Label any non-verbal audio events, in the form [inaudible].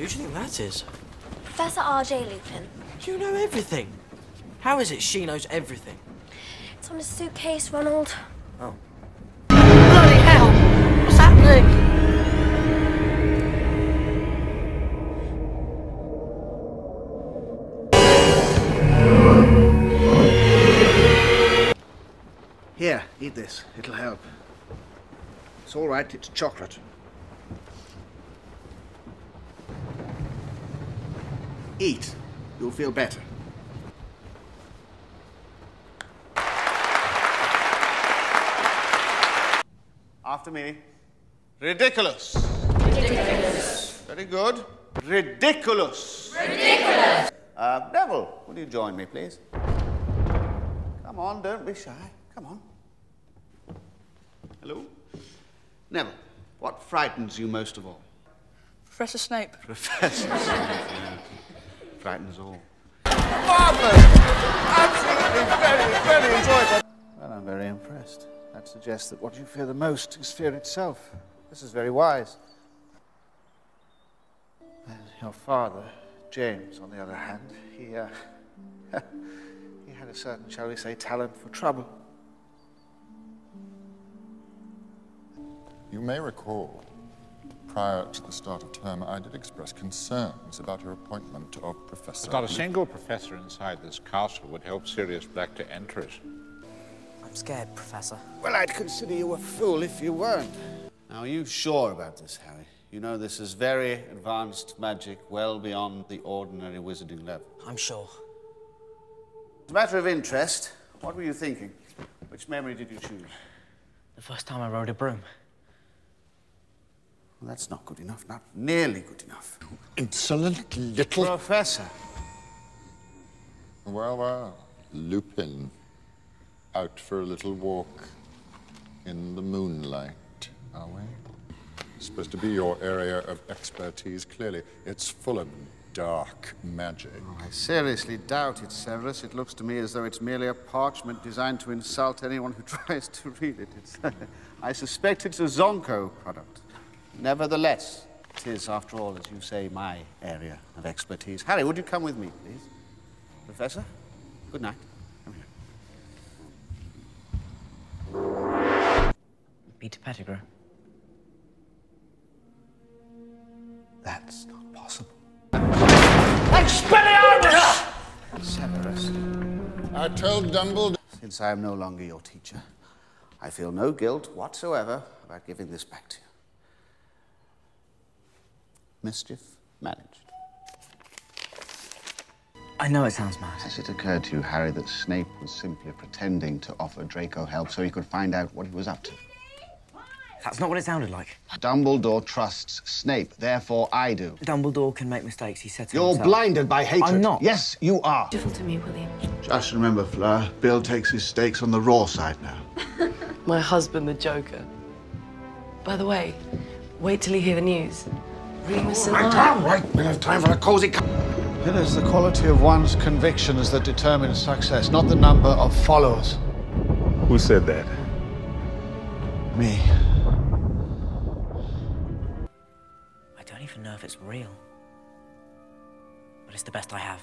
Who do you think that is? Professor R.J. Lupin. You know everything. How is it she knows everything? It's on his suitcase, Ronald. Oh. Bloody hell! What's happening? Here, eat this. It'll help. It's all right, it's chocolate. Eat. You'll feel better. After me. Riddikulus. Riddikulus. Very good. Riddikulus. Riddikulus. Uh, Neville, will you join me, please? Come on, don't be shy. Come on. Hello? Neville, what frightens you most of all? Professor Snape. Professor Snape. Frightens all. Marvellous! Absolutely very, very enjoyable. Well, I'm very impressed. That suggests that what you fear the most is fear itself. This is very wise. And your father, James, on the other hand, he, uh, [laughs] he had a certain, shall we say, talent for trouble. You may recall, prior to the start of term, I did express concerns about your appointment of Professor. Not a single professor inside this castle would help Sirius Black to enter it. I'm scared, Professor. Well, I'd consider you a fool if you weren't. Now, are you sure about this, Harry? You know this is very advanced magic, well beyond the ordinary wizarding level. I'm sure. As a matter of interest, what were you thinking? Which memory did you choose? The first time I rode a broom. Well, that's not good enough. Not nearly good enough. Insolent little. Professor. Well, well, Lupin. Out for a little walk in the moonlight, are we? It's Supposed to be your area of expertise, clearly. It's full of dark magic. Oh, I seriously doubt it, Severus. It looks to me as though it's merely a parchment designed to insult anyone who [laughs] tries to read it. It's, [laughs] I suspect it's a Zonko product. Nevertheless, it is, after all, as you say, my area of expertise. Harry, would you come with me, please? Professor, good night. Come here. Peter Pettigrew. That's not possible. Expelliarmus! Severus, I told Dumbledore. since I am no longer your teacher, I feel no guilt whatsoever about giving this back to you. Mischief managed. I know it sounds mad. Has it occurred to you, Harry, that Snape was simply pretending to offer Draco help so he could find out what he was up to? That's not what it sounded like. Dumbledore trusts Snape, therefore I do. Dumbledore can make mistakes. He said so You're himself. blinded by hatred. I'm not. Yes, you are. Beautiful to me, William. Just remember, Fleur, Bill takes his steaks on the raw side now. [laughs] My husband, the Joker. By the way, wait till you hear the news. Remus and I. right. We have time for a cozy. It is the quality of one's convictions that determines success, not the number of followers. Who said that? Me. I don't even know if it's real. But it's the best I have.